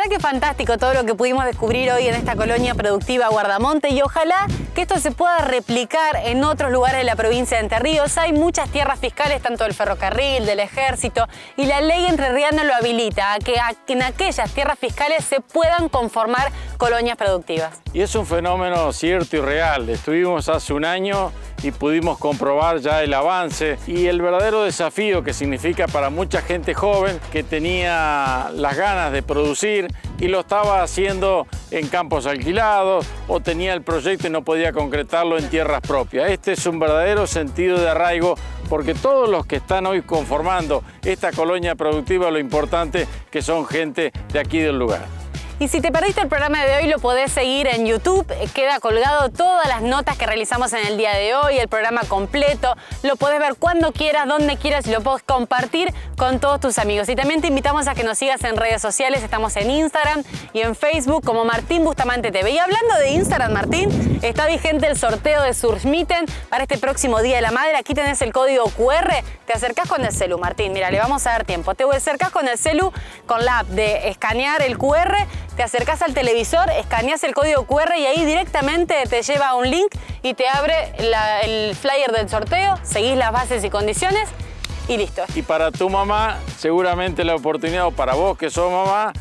que fantástico todo lo que pudimos descubrir hoy en esta colonia productiva Guardamonte y ojalá que esto se pueda replicar en otros lugares de la provincia de Entre Ríos. Hay muchas tierras fiscales, tanto del ferrocarril, del ejército, y la ley entrerriana lo habilita a que en aquellas tierras fiscales se puedan conformar colonias productivas. Y es un fenómeno cierto y real. Estuvimos hace un año y pudimos comprobar ya el avance y el verdadero desafío que significa para mucha gente joven que tenía las ganas de producir y lo estaba haciendo en campos alquilados o tenía el proyecto y no podía concretarlo en tierras propias. Este es un verdadero sentido de arraigo porque todos los que están hoy conformando esta colonia productiva lo importante que son gente de aquí del lugar. Y si te perdiste el programa de hoy, lo podés seguir en YouTube. Queda colgado todas las notas que realizamos en el día de hoy, el programa completo. Lo podés ver cuando quieras, donde quieras y lo podés compartir con todos tus amigos. Y también te invitamos a que nos sigas en redes sociales. Estamos en Instagram y en Facebook como Martín Bustamante TV. Y hablando de Instagram, Martín, está vigente el sorteo de Surfmitten para este próximo Día de la Madre. Aquí tenés el código QR. Te acercás con el celu, Martín. Mira, le vamos a dar tiempo. Te acercás con el celu, con la app de escanear el QR te acercás al televisor, escaneas el código QR y ahí directamente te lleva a un link y te abre el flyer del sorteo, seguís las bases y condiciones y listo. Y para tu mamá, seguramente la oportunidad, o para vos que sos mamá,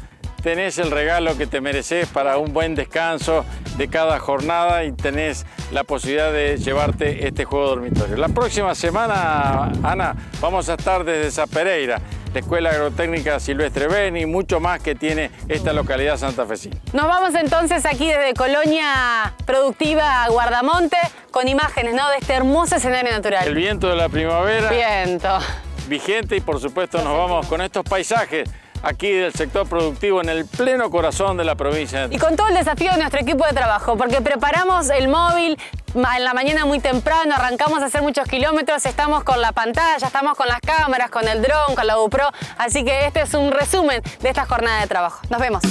tenés el regalo que te mereces para un buen descanso de cada jornada y tenés la posibilidad de llevarte este juego dormitorio. La próxima semana, Ana, vamos a estar desde Zapereira la Escuela Agrotécnica Silvestre Beni, mucho más que tiene esta localidad santafesina. Nos vamos entonces aquí desde Colonia Productiva Guardamonte con imágenes ¿no? de este hermoso escenario natural. El viento de la primavera. Viento. Vigente y por supuesto nos vamos con estos paisajes aquí del sector productivo en el pleno corazón de la provincia. Y con todo el desafío de nuestro equipo de trabajo, porque preparamos el móvil en la mañana muy temprano, arrancamos a hacer muchos kilómetros, estamos con la pantalla, estamos con las cámaras, con el dron, con la GoPro, así que este es un resumen de esta jornada de trabajo. Nos vemos.